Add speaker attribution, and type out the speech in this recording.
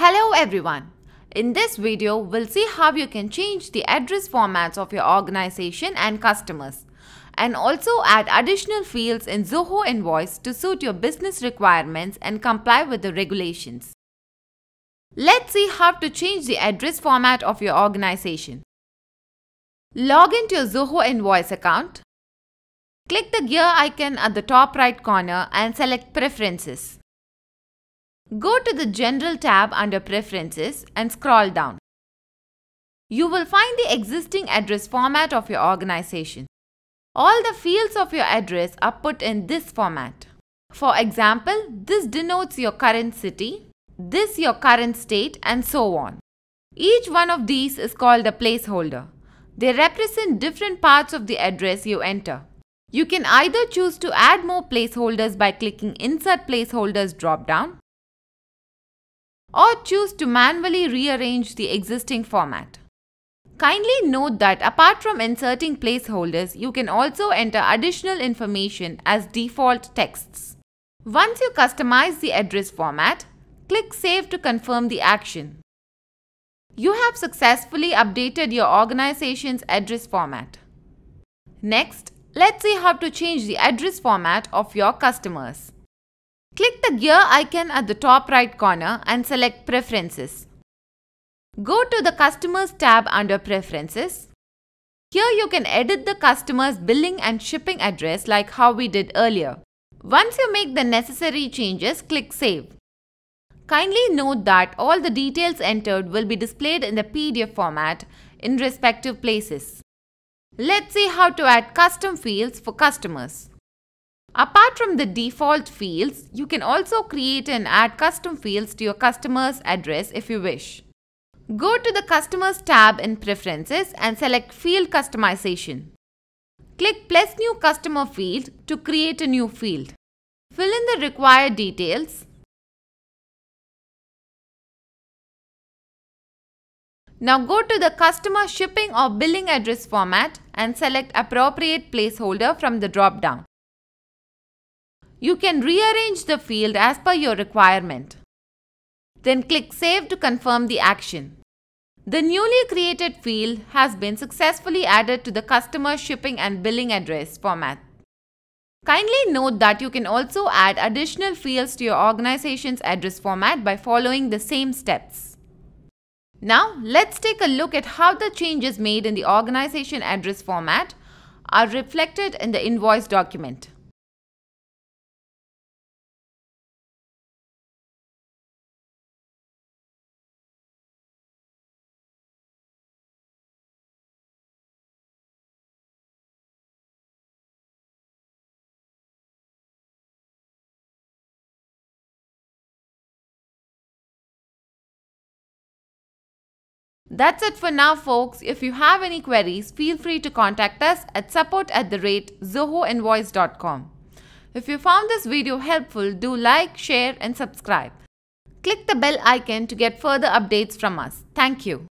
Speaker 1: Hello everyone. In this video, we'll see how you can change the address formats of your organization and customers and also add additional fields in Zoho Invoice to suit your business requirements and comply with the regulations. Let's see how to change the address format of your organization. Log into your Zoho Invoice account. Click the gear icon at the top right corner and select Preferences. Go to the General tab under Preferences and scroll down. You will find the existing address format of your organization. All the fields of your address are put in this format. For example, this denotes your current city, this your current state and so on. Each one of these is called a placeholder. They represent different parts of the address you enter. You can either choose to add more placeholders by clicking Insert Placeholders drop-down or choose to manually rearrange the existing format. Kindly note that apart from inserting placeholders, you can also enter additional information as default texts. Once you customize the address format, click Save to confirm the action. You have successfully updated your organization's address format. Next, let's see how to change the address format of your customers. Click the gear icon at the top right corner and select Preferences. Go to the Customers tab under Preferences. Here you can edit the customer's billing and shipping address like how we did earlier. Once you make the necessary changes, click Save. Kindly note that all the details entered will be displayed in the PDF format in respective places. Let's see how to add custom fields for customers. Apart from the default fields, you can also create and add custom fields to your customer's address if you wish. Go to the Customers tab in Preferences and select Field Customization. Click Plus New Customer field to create a new field. Fill in the required details. Now go to the customer shipping or billing address format and select appropriate placeholder from the drop-down. You can rearrange the field as per your requirement. Then click Save to confirm the action. The newly created field has been successfully added to the customer shipping and billing address format. Kindly note that you can also add additional fields to your organization's address format by following the same steps. Now, let's take a look at how the changes made in the organization address format are reflected in the invoice document. That's it for now folks. If you have any queries, feel free to contact us at support at the rate zohoinvoice.com. If you found this video helpful, do like, share and subscribe. Click the bell icon to get further updates from us. Thank you.